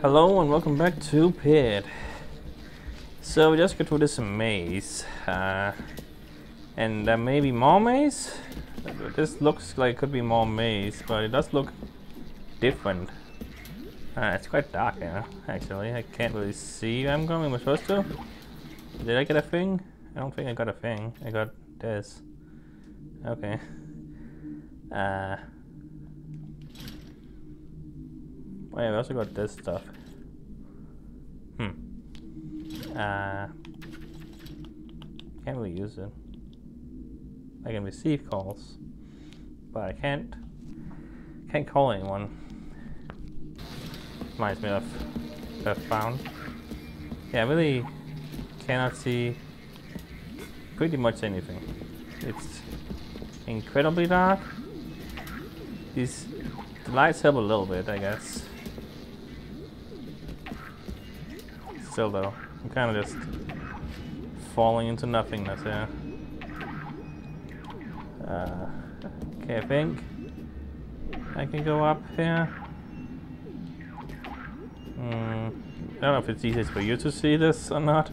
Hello and welcome back to Pid. So we just got through this maze. Uh, and there may be more maze? This looks like it could be more maze, but it does look different. Uh, it's quite dark here, actually. I can't really see where I'm going. Am I supposed to? Did I get a thing? I don't think I got a thing. I got this. Okay. Uh... Oh yeah, we also got this stuff. Hmm. Uh, can't really use it. I can receive calls, but I can't can't call anyone. Reminds me of the found. Yeah, I really cannot see pretty much anything. It's incredibly dark. These the lights help a little bit, I guess. Still though, I'm kind of just falling into nothingness here. Uh, okay, I think I can go up here. Hmm, I don't know if it's easiest for you to see this or not,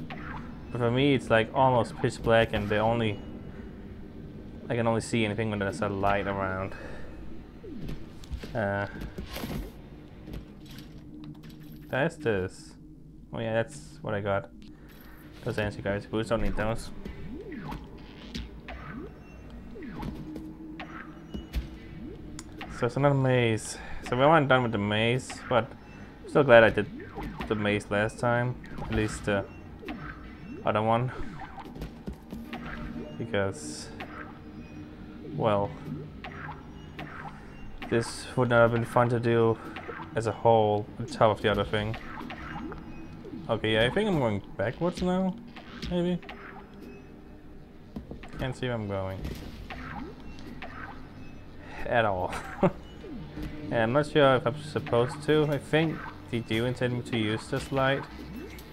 but for me it's like almost pitch black and the only I can only see anything when there's a light around. Uh, that's this. Oh yeah, that's what I got. Those answer guys. Boots don't need those. So it's another maze. So we weren't done with the maze, but I'm still glad I did the maze last time. At least the other one. Because, well, this would not have been fun to do as a whole on top of the other thing. Okay, yeah, I think I'm going backwards now, maybe? Can't see where I'm going. At all. and I'm not sure if I'm supposed to. I think they do intend me to use this light.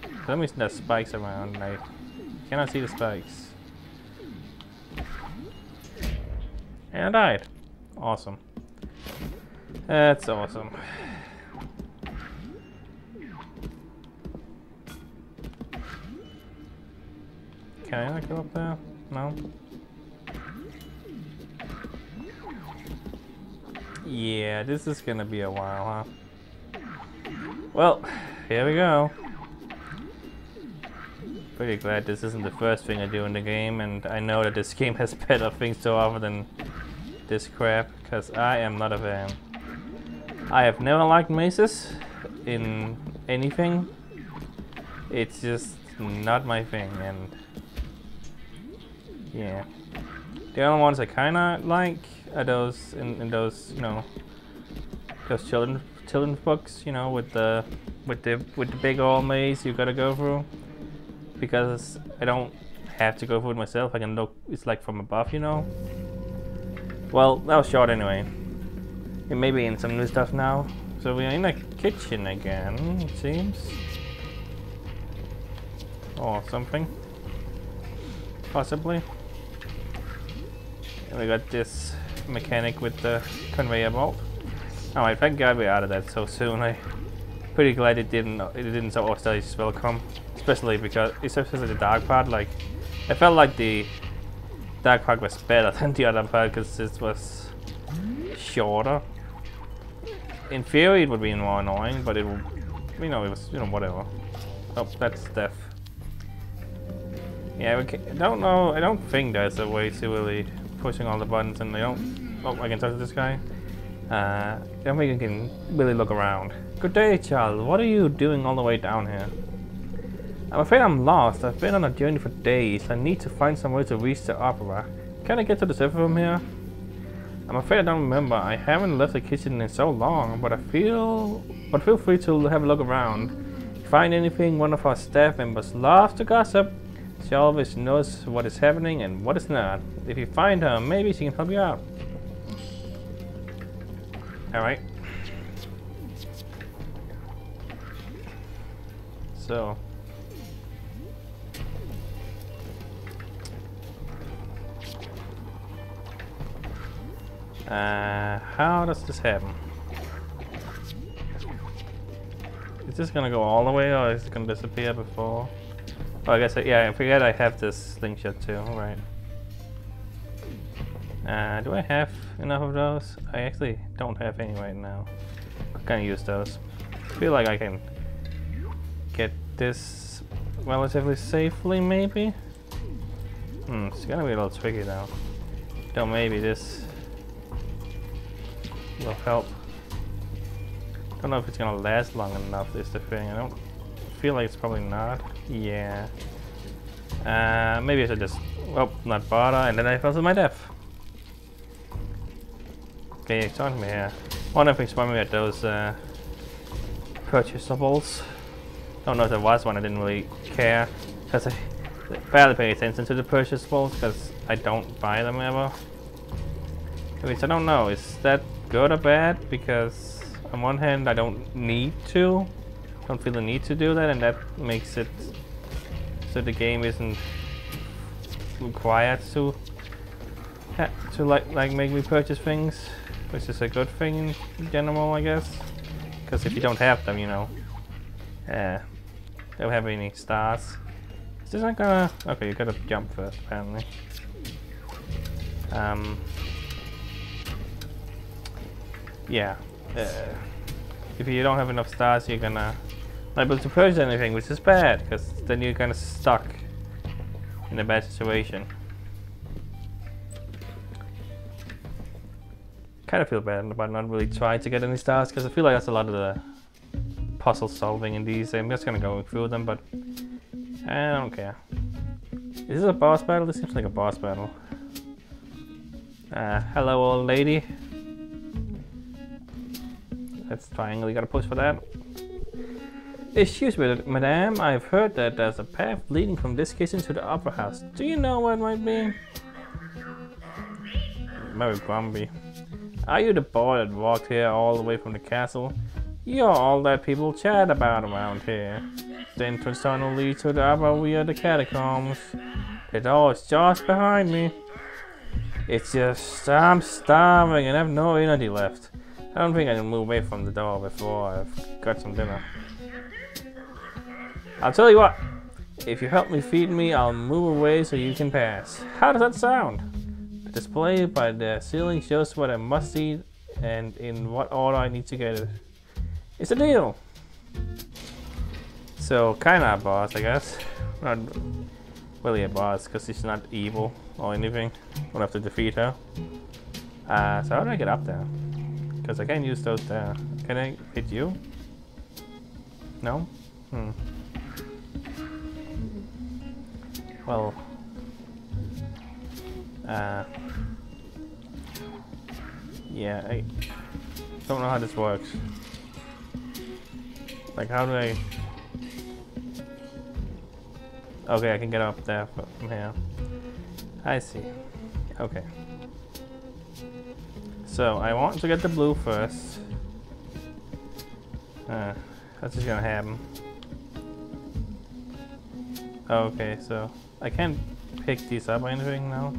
For some reason there's spikes around I cannot see the spikes. And I died. Awesome. That's awesome. Can I go up there? No? Yeah, this is gonna be a while, huh? Well, here we go. Pretty glad this isn't the first thing I do in the game, and I know that this game has better things to offer than this crap, because I am not a fan. I have never liked mazes in anything. It's just not my thing, and yeah. The only ones I kinda like are those in, in those, you know, those children children's books, you know, with the with the with the big old maze you gotta go through. Because I don't have to go through it myself, I can look it's like from above, you know. Well, that was short anyway. It may be in some new stuff now. So we're in a kitchen again, it seems. Or something. Possibly. And we got this mechanic with the conveyor belt. Alright, thank God we're out of that so soon. I pretty glad it didn't it didn't so hostile welcome. Especially because especially the dark part, like I felt like the dark part was better than the other part because this was shorter. In theory it would be more annoying, but it would you know it was you know whatever. Oh that's death. Yeah, I don't know. I don't think there's a way to really pushing all the buttons and they don't... Oh, I can touch this guy. Uh, think I can really look around. Good day, child. What are you doing all the way down here? I'm afraid I'm lost. I've been on a journey for days. I need to find some way to reach the opera. Can I get to the server from here? I'm afraid I don't remember. I haven't left the kitchen in so long, but I feel... But feel free to have a look around. Find anything, one of our staff members loves to gossip. She always knows what is happening and what is not. If you find her, maybe she can help you out. Alright. So. Uh, how does this happen? Is this gonna go all the way or is it gonna disappear before? Oh, I guess, I, yeah, I forget I have this slingshot too, right. Uh, do I have enough of those? I actually don't have any right now. I'm gonna use those. I feel like I can get this relatively safely, maybe? Hmm, it's gonna be a little tricky though. Though maybe this will help. Don't know if it's gonna last long enough, is the thing. I don't feel like it's probably not. Yeah. Uh, maybe I should just, Oh, not bother, and then I fell to my death. Okay, it's on me here. One of the things me at those uh, purchasables. Don't know if there was one, I didn't really care. Because I barely pay attention to the purchasables, because I don't buy them ever. Which I don't know, is that good or bad? Because on one hand, I don't need to. Don't feel the need to do that, and that makes it so the game isn't required to to like like make me purchase things, which is a good thing in general, I guess. Because if you don't have them, you know, uh, don't have any stars. Is this not gonna? Okay, you gotta jump first, apparently. Um. Yeah. Uh, if you don't have enough stars, you're gonna not able to purchase anything, which is bad, because then you're kind of stuck in a bad situation. Kind of feel bad about not really trying to get any stars, because I feel like that's a lot of the puzzle solving in these. I'm just gonna go through them, but I don't care. Is this a boss battle? This seems like a boss battle. Uh, hello, old lady. That's triangle, you gotta push for that. Excuse me, madame, I've heard that there's a path leading from this kitchen to the opera house. Do you know what it might be? Very grumpy. Are you the boy that walked here all the way from the castle? You're all that people chat about around here. The entrance tunnel leads to the opera via the catacombs. The door is just behind me. It's just, I'm starving and have no energy left. I don't think I can move away from the door before I've got some dinner. I'll tell you what. If you help me feed me, I'll move away so you can pass. How does that sound? The display by the ceiling shows what I must eat and in what order I need to get it. It's a deal. So, kinda a boss, I guess. Not really a boss, because she's not evil or anything. Won't have to defeat her. Uh, so how do I get up there? Because I can't use those there. Can I hit you? No? Hmm. Well, uh, yeah, I don't know how this works. Like, how do I... Okay, I can get up there from here. I see. Okay. So, I want to get the blue first. Uh, that's just gonna happen. Okay, so I can't pick these up or anything now.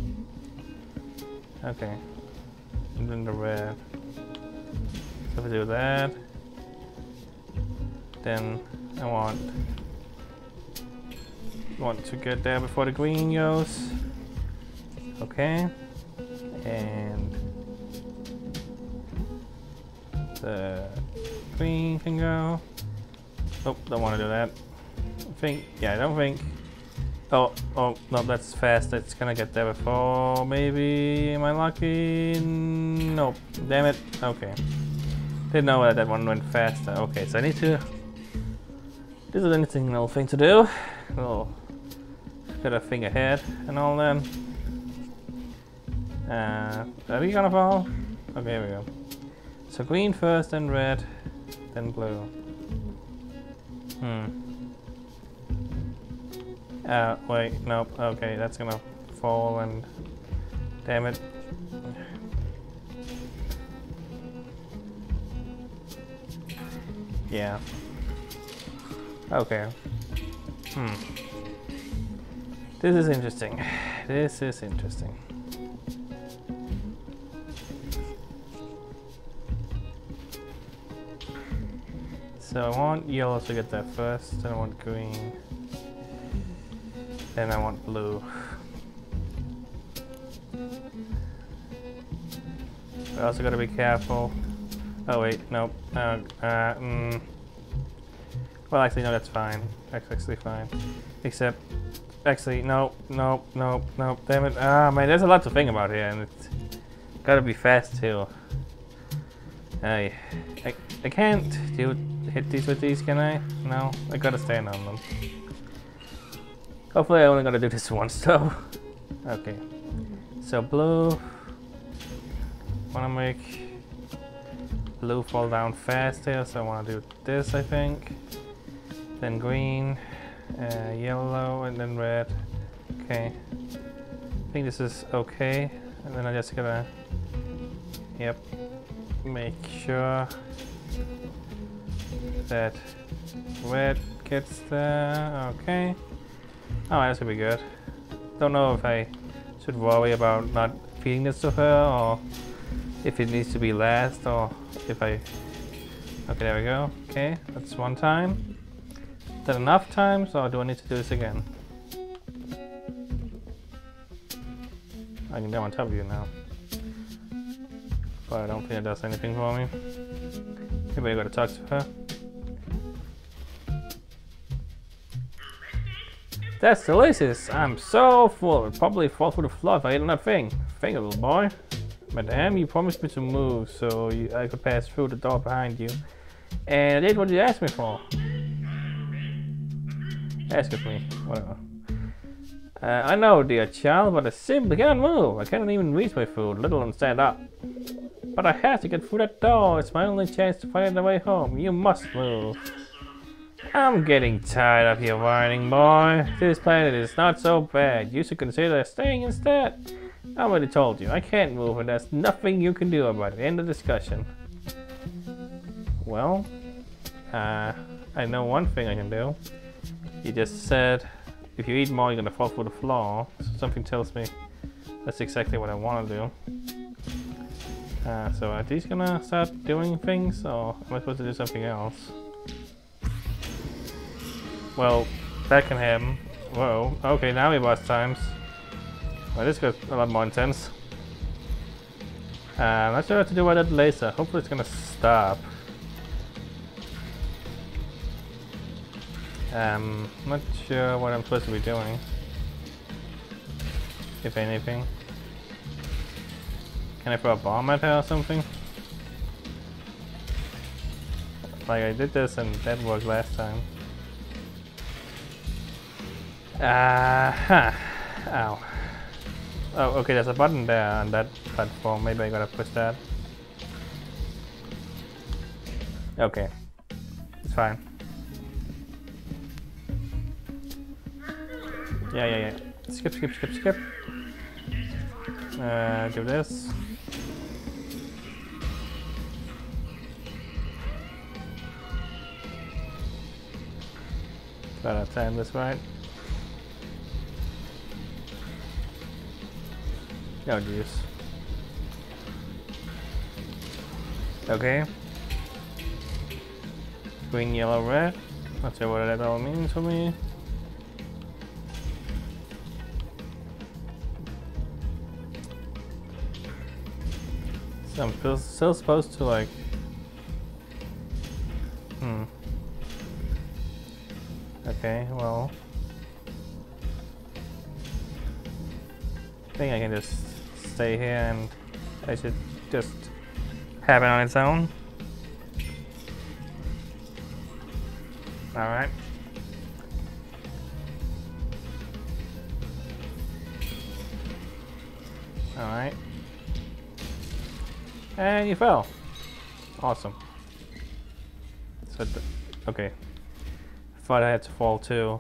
Okay. And then the red. So if I do that, then I want want to get there before the green goes. Okay. And the green can go. Oh, don't want to do that. Think, yeah, I don't think Oh, oh, no, that's fast. It's gonna get there before. Maybe. Am I lucky? Nope. Damn it. Okay. Didn't know that that one went faster. Okay, so I need to. This is anything little thing to do. Little. Gotta think ahead and all that. Uh, are we gonna fall? Okay, here we go. So green first, then red, then blue. Hmm. Uh, wait, nope, okay, that's gonna fall and... Damn it. Yeah. Okay. Hmm. This is interesting. This is interesting. So I want yellow to get there first, then I want green. Then I want blue. We also gotta be careful. Oh wait, nope. Uh, uh, mm. Well, actually, no, that's fine. That's actually fine. Except, actually, no, no, no, no. Damn it! Ah, man, there's a lot to think about here, and it's gotta be fast too. I, I, I can't do hit these with these, can I? No, I gotta stand on them. Hopefully, I only gotta do this once, though. okay. So blue. Wanna make blue fall down faster, so I wanna do this, I think. Then green, uh, yellow, and then red. Okay. I think this is okay. And then I just gotta, yep, make sure that red gets there. Okay. Oh, that gonna be good. Don't know if I should worry about not feeding this to her or if it needs to be last or if I... Okay, there we go. Okay, that's one time. Is that enough times or do I need to do this again? I can go on top of you now. But I don't think it does anything for me. I gotta talk to her. That's delicious. I'm so full. Probably fall through the floor if I ate enough thing. Finger, little boy. Madame, you promised me to move so you, I could pass through the door behind you. And I did what you asked me for. Ask of me. Whatever. Uh, I know, dear child, but I simply can't move. I can't even reach my food, let alone stand up. But I have to get through that door. It's my only chance to find the way home. You must move. I'm getting tired of your whining, boy. This planet is not so bad. You should consider staying instead. I already told you, I can't move and there's nothing you can do about it. End of discussion. Well, uh, I know one thing I can do. You just said, if you eat more, you're gonna fall through the floor. So something tells me that's exactly what I want to do. Uh, so are these gonna start doing things, or am I supposed to do something else? Well, that can happen. Whoa. Okay, now we lost times. Well, this got a lot more intense. Uh, I'm not sure what to do with that laser. Hopefully it's gonna stop. Um, not sure what I'm supposed to be doing. If anything. Can I put a bomb at her or something? Like I did this and that worked last time. Uh huh. Ow. Oh, okay, there's a button there on that platform. Maybe I gotta push that. Okay. It's fine. Yeah, yeah, yeah. Skip, skip, skip, skip. Uh, do this. Gotta time this right. Oh jeez. Okay. Green, yellow, red. Not sure what that all means for me. So I'm still supposed to like... I should just have it on its own. Alright. Alright. And you fell. Awesome. So, okay. Thought I had to fall too.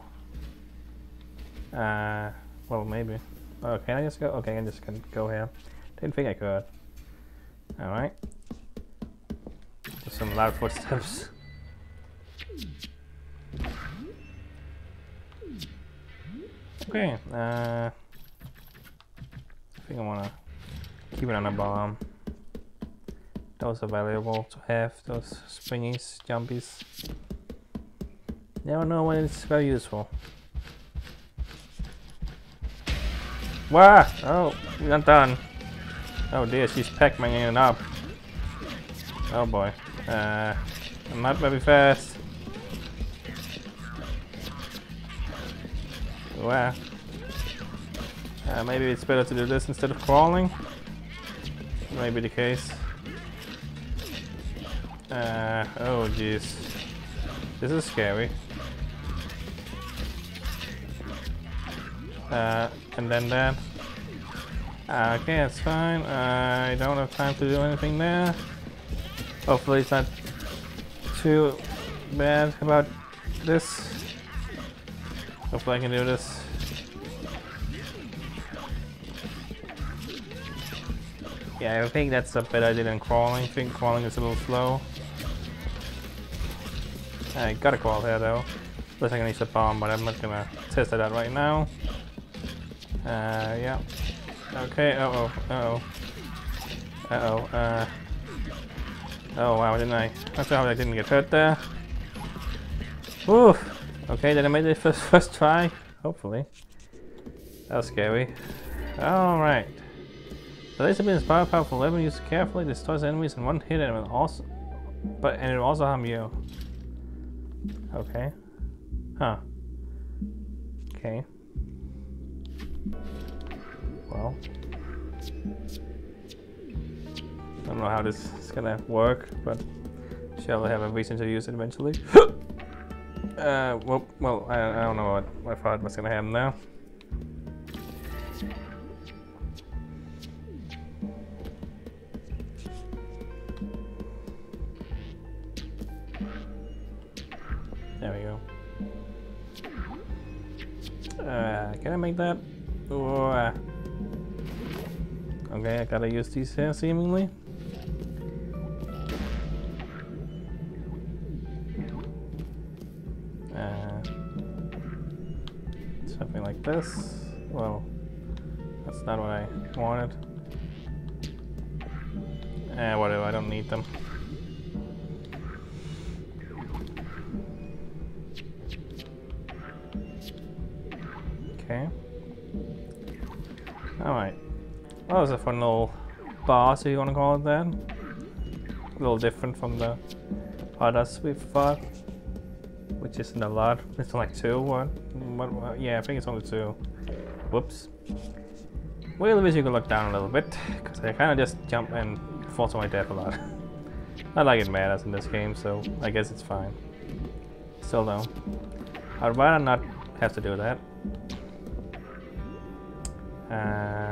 Uh, well, maybe. Oh, can I just go? Okay, I just can go here. Didn't think I could. Alright. Some loud footsteps. Okay, uh... I think I wanna keep it on a bomb. Those are valuable to have, those springies, jumpies. Never know when it's very useful. Wow! Oh, we're not done. Oh dear, she's Pac-Maning it up. Oh boy. Uh, I'm not very fast. Wow. Uh, maybe it's better to do this instead of crawling. Maybe the case. Uh, oh jeez. This is scary. Uh, and then that. Okay, that's fine. I don't have time to do anything there. Hopefully it's not too bad about this. Hopefully I can do this. Yeah, I think that's a better idea than crawling. I think crawling is a little slow. I gotta crawl here though. Looks like I need a bomb, but I'm not gonna test it out right now. Uh, yeah. Okay, uh-oh, uh-oh. Uh-oh, uh... Oh, wow, didn't I? That's how I didn't get hurt there. Oof! Okay, did I make it first, first try? Hopefully. That was scary. Alright. The laser beam is power powerful weapon used carefully destroys enemies in one hit and will also but and it will also harm you. Okay. Huh. Okay. Well. I don't know how this is gonna work, but shall I have a reason to use it eventually? uh, well, well I, I don't know what I thought was gonna happen now. Gotta use these here seemingly. Uh, something like this. Well, that's not what I wanted. Eh, whatever, I don't need them. Fun little boss, if you want to call it that. A little different from the others we've fought. Which isn't a lot. It's like two, one. what? Yeah, I think it's only two. Whoops. Really wish you could look down a little bit, because I kind of just jump and fall to my death a lot. Not like it matters in this game, so I guess it's fine. Still though. I'd rather not have to do that. Uh.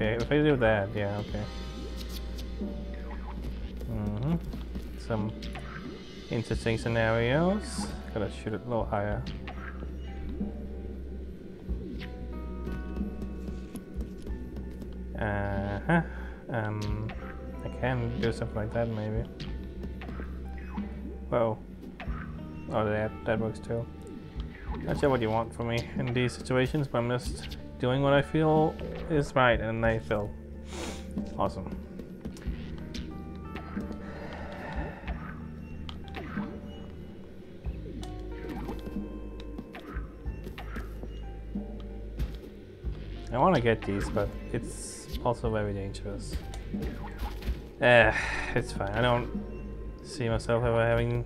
Okay, if I do that, yeah, okay. Mm hmm Some interesting scenarios. Gotta shoot it a little higher. Uh huh. Um, I can do something like that maybe. Whoa. Oh, that that works too. Not sure what you want from me in these situations, but I'm just doing what I feel is right, and I feel awesome. I want to get these, but it's also very dangerous. Eh, it's fine. I don't see myself ever having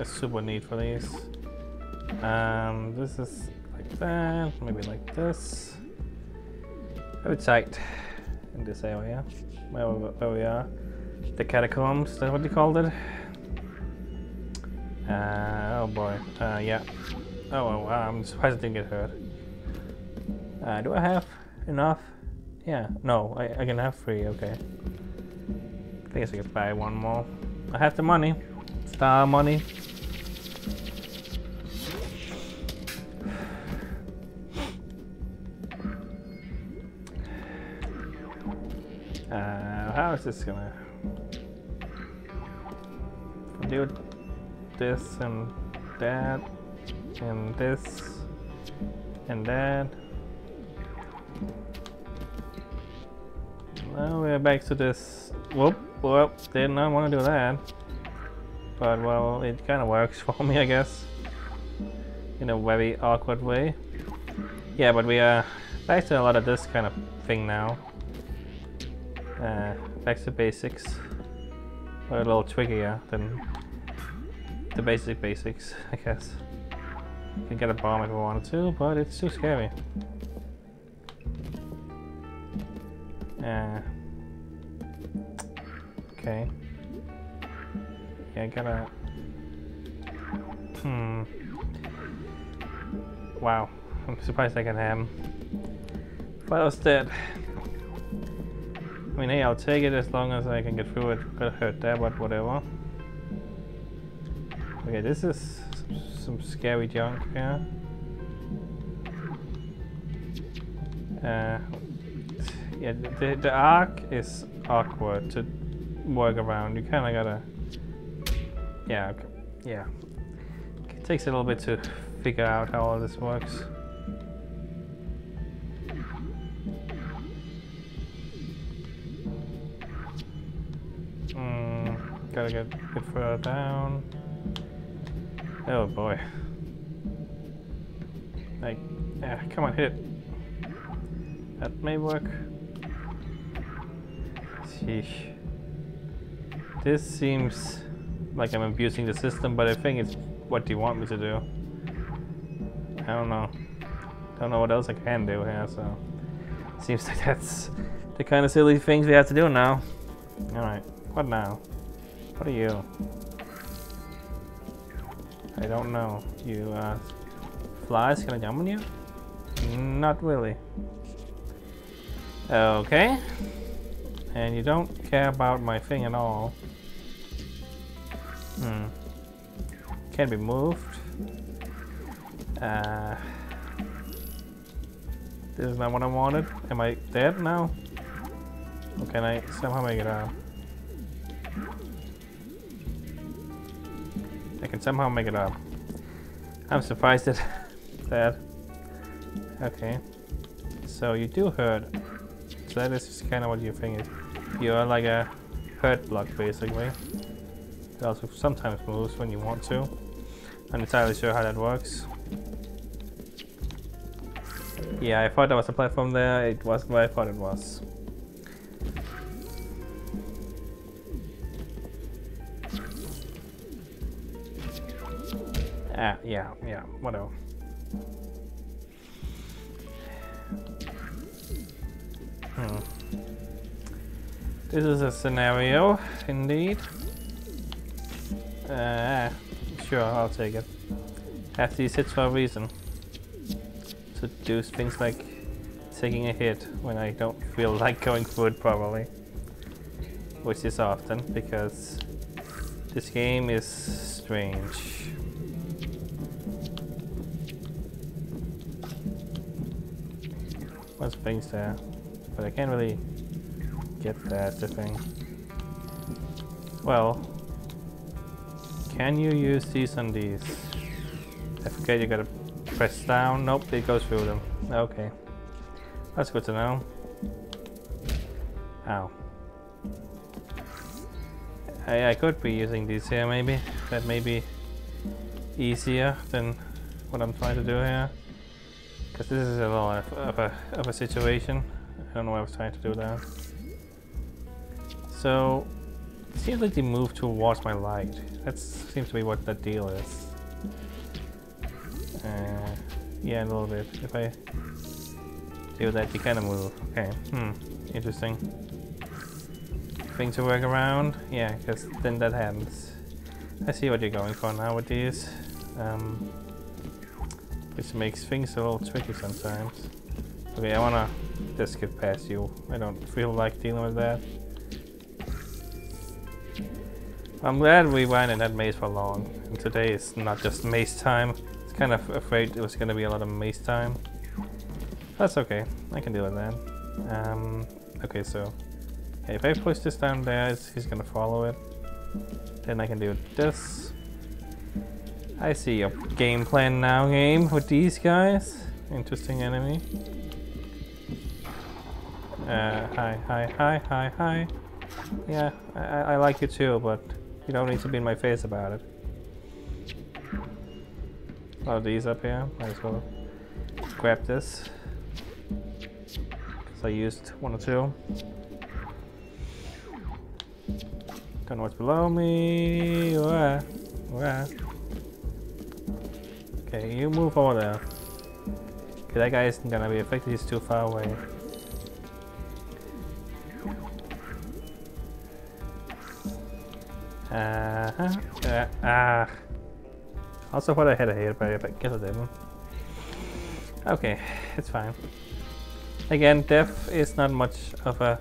a super need for these. Um, this is like that, maybe like this. Tight in this area, where, we are. The catacombs, that's what you called it? Uh, oh boy, uh, yeah. Oh, wow, I'm surprised I didn't get hurt. Uh, do I have enough? Yeah, no, I, I can have three, okay. I guess I could buy one more. I have the money. Star money. How is this gonna do this and that and this and that? Now we're back to this. Whoop, whoop, did not want to do that. But well, it kind of works for me, I guess. In a very awkward way. Yeah, but we are back to a lot of this kind of thing now. Uh, back to basics. But a little trickier than the basic basics, I guess. You can get a bomb if we wanted to, but it's too scary. Uh, okay. Yeah, I gotta... Hmm. Wow. I'm surprised I can have him. If I was dead. I mean, hey, I'll take it as long as I can get through it. Got hurt there, but whatever. Okay, this is some scary junk here. Uh, yeah, the, the arc is awkward to work around. You kind of gotta... Yeah, okay. yeah. It takes a little bit to figure out how all this works. Gotta get a bit further down. Oh boy. Like, yeah, come on, hit it. That may work. Sheesh. This seems like I'm abusing the system, but I think it's what do you want me to do? I don't know. Don't know what else I can do here, so... Seems like that's the kind of silly things we have to do now. Alright, what now? What are you? I don't know. You, uh... Flies, can I jump on you? Not really. Okay. And you don't care about my thing at all. Hmm. Can be moved. Uh, this is not what I wanted. Am I dead now? Or can I somehow make it out? I can somehow make it up. I'm surprised at that. Okay. So you do hurt. So that is kind of what you think is. You're like a hurt block basically. It also sometimes moves when you want to. I'm entirely sure how that works. Yeah, I thought there was a platform there. It wasn't where I thought it was. Yeah, yeah, whatever. Hmm. This is a scenario, indeed. Uh, sure, I'll take it. Have these hits for a reason. To do things like taking a hit when I don't feel like going through it properly. Which is often, because this game is strange. What's things there? But I can't really get that, the thing. Well, can you use these on these? I forget you gotta press down. Nope, it goes through them. Okay. That's good to know. Ow. I, I could be using these here maybe. That may be easier than what I'm trying to do here. Because this is a little of, a, of a situation. I don't know why I was trying to do that. So, it seems like they move towards my light. That seems to be what the deal is. Uh, yeah, a little bit. If I do that, you kind of move. Okay, hmm, interesting. Thing to work around? Yeah, because then that happens. I see what you're going for now with these. Um, which makes things a little tricky sometimes. Okay, I wanna just get past you. I don't feel like dealing with that. I'm glad we went in that maze for long. And today is not just maze time. It's kind of afraid it was gonna be a lot of maze time. That's okay. I can deal with that. Um, okay, so if I push this down there, he's gonna follow it. Then I can do this. I see your game plan now, game, with these guys. Interesting enemy. Uh, hi, hi, hi, hi, hi. Yeah, I, I like you too, but You don't need to be in my face about it. A lot of these up here. Might as well grab this. Because I used one or two. Don't know what's below me. Where? Where? Okay, you move over there. Okay, that guy isn't gonna be affected, he's too far away. Uh huh. Uh, ah. Also thought I had a hair, but I guess I didn't. Okay, it's fine. Again, death is not much of a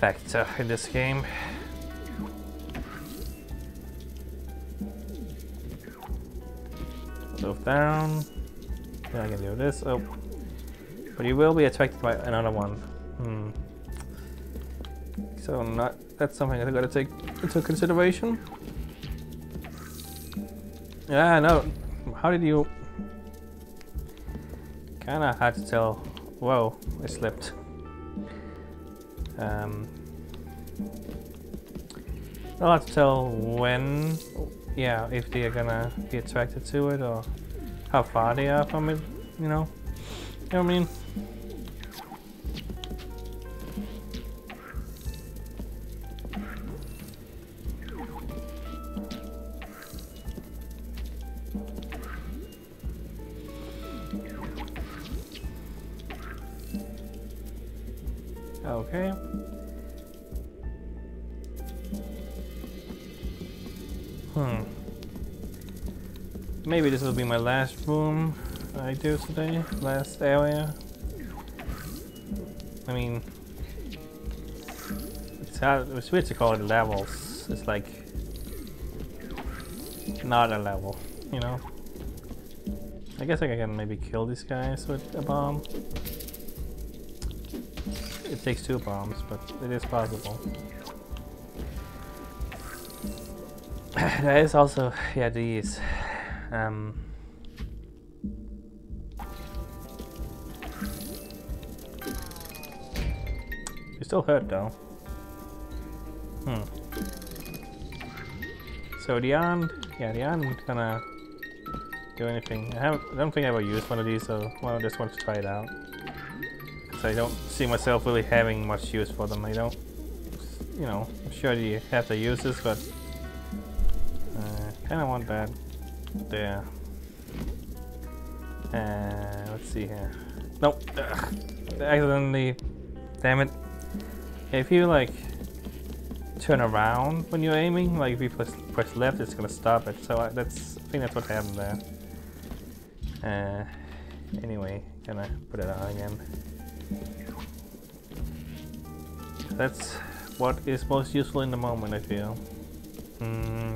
factor in this game. Down. Then I can do this. Oh. But you will be attracted by another one. Hmm. So not that's something I gotta take into consideration. Yeah, no. How did you kinda hard to tell. Whoa, I slipped. Um not hard to tell when yeah, if they are gonna be attracted to it or how far they are from it, you know? You know what I mean? Be my last room I do today. Last area. I mean, it's hard. It's weird to call it levels. It's like not a level, you know. I guess I can maybe kill these guys with a bomb. It takes two bombs, but it is possible. there is also, yeah, these. Um, still hurt though. Hmm. So the arm, yeah, the arm gonna do anything. I, I don't think I ever used one of these, so well, I just want to try it out. Because I don't see myself really having much use for them. I don't, you know, I'm sure you have the uses, but uh, kind of want that there. Uh, let's see here. Nope. Ugh. Accidentally. Damn it. If you like turn around when you're aiming, like if you press, press left, it's gonna stop it. So I, that's I think that's what happened there. Uh, anyway, gonna put it on again. That's what is most useful in the moment, I feel. Hmm.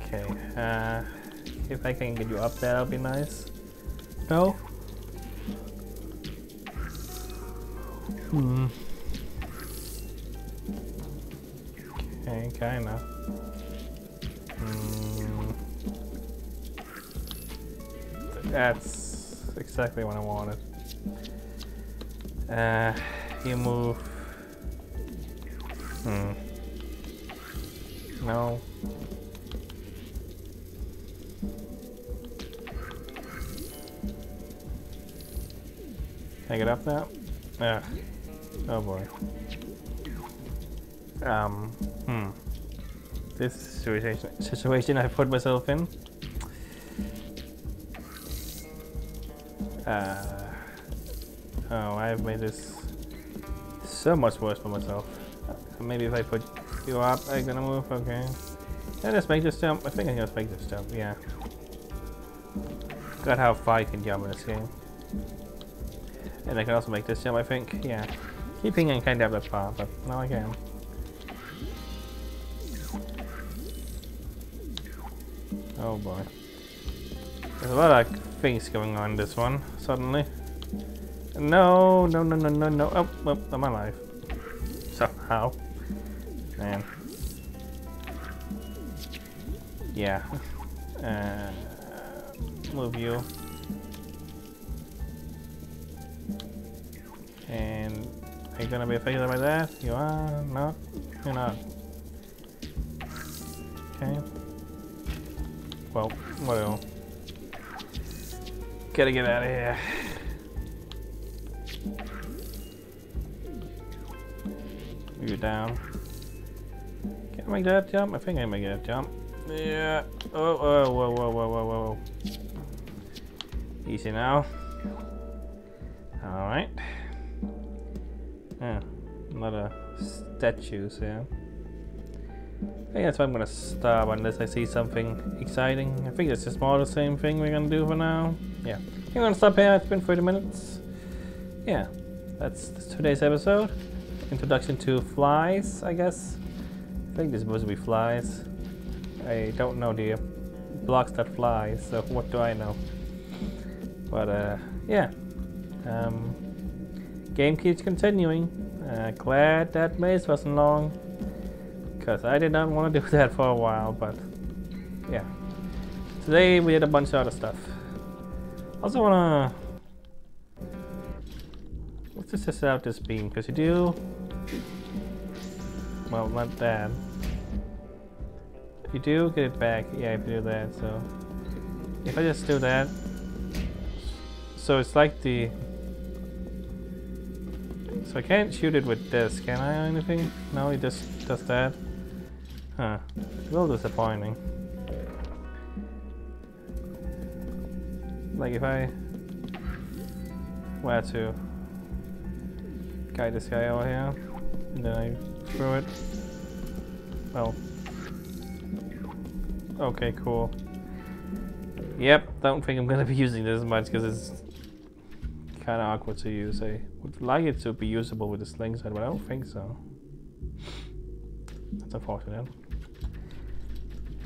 Okay, uh, if I can get you up there, that'll be nice. No? Hmm. Okay, kinda. Hmm. That's exactly what I wanted. Uh, you move. Hmm. No. Can I get up now? Yeah. Oh boy. Um, hmm. This situation, situation I put myself in. Uh, oh, I've made this so much worse for myself. Maybe if I put you up, I'm gonna move, okay. Can I just make this jump? I think I can just make this jump, yeah. Got how far you can jump in this game. And I can also make this jump, I think. Yeah. Keeping in kind of that far, but now I can. Oh boy. There's a lot of things going on in this one, suddenly. No, no, no, no, no, no. Oh, oh I'm alive. Somehow. Man. Yeah. Uh, move you. Are you gonna be affected by that? You are? Not? You're not. Okay. Well, well. Gotta get out of here. You down. Can I make that jump? I think I can make that jump. Yeah. Oh, oh, whoa, whoa, whoa, whoa, whoa. Easy now. Alright. Yeah. A lot of statues here. I think that's why I'm gonna stop unless I see something exciting. I think it's just more the same thing we're gonna do for now. Yeah. I'm gonna stop here. It's been 30 minutes. Yeah. That's today's episode. Introduction to flies, I guess. I think this supposed to be flies. I don't know the blocks that fly, so what do I know? But uh, yeah. Um, game keeps continuing. Uh, glad that maze wasn't long. Because I did not want to do that for a while, but yeah. Today we did a bunch of other stuff. Also wanna... Let's just test out this beam, because you do... Well, not that. You do get it back, yeah, if you do that, so... If I just do that... So it's like the I can't shoot it with this, can I or anything? No, it just does that. Huh. A little disappointing. Like if I were to guide this guy over here, and then I throw it. Well. Okay, cool. Yep, don't think I'm gonna be using this much because it's kind of awkward to use. I would like it to be usable with the slingshot, but I don't think so. That's unfortunate.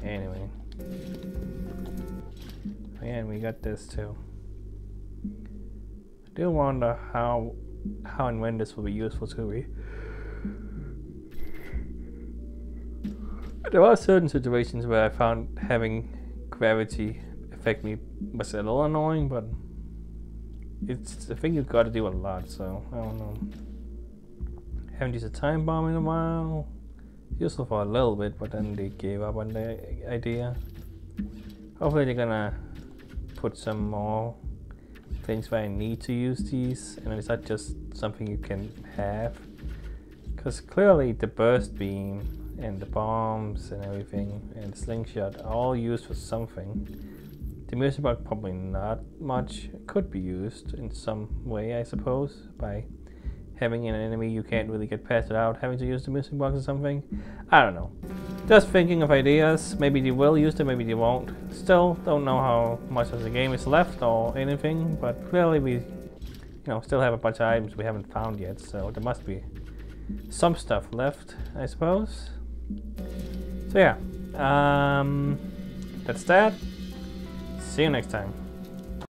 Anyway. And we got this too. I do wonder how how and when this will be useful to me. There are certain situations where I found having gravity affect me was a little annoying, but it's a thing you've got to do a lot, so I don't know. Haven't used a time bomb in a while. Useful for a little bit, but then they gave up on the idea. Hopefully they're gonna put some more things where I need to use these, and it's not just something you can have. Because clearly the burst beam and the bombs and everything and the slingshot are all used for something. The music box probably not much. It could be used in some way, I suppose, by having an enemy you can't really get past without having to use the music box or something. I don't know. Just thinking of ideas. Maybe they will use them, maybe they won't. Still, don't know how much of the game is left or anything, but clearly we, you know, still have a bunch of items we haven't found yet, so there must be some stuff left, I suppose. So yeah, um, that's that. See you next time.